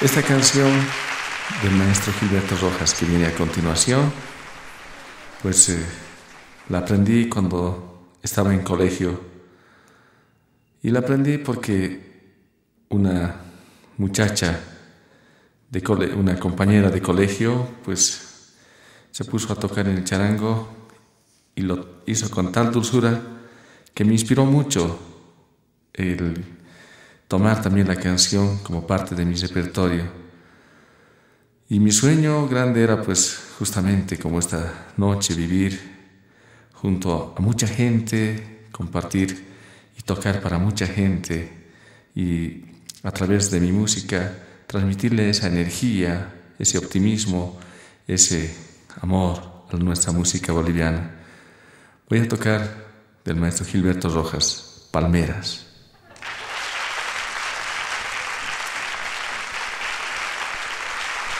Esta canción del maestro Gilberto Rojas que viene a continuación, pues eh, la aprendí cuando estaba en colegio. Y la aprendí porque una muchacha, de una compañera de colegio, pues se puso a tocar en el charango y lo hizo con tal dulzura que me inspiró mucho el tomar también la canción como parte de mi repertorio. Y mi sueño grande era pues justamente como esta noche vivir junto a mucha gente, compartir y tocar para mucha gente y a través de mi música transmitirle esa energía, ese optimismo, ese amor a nuestra música boliviana. Voy a tocar del maestro Gilberto Rojas, Palmeras.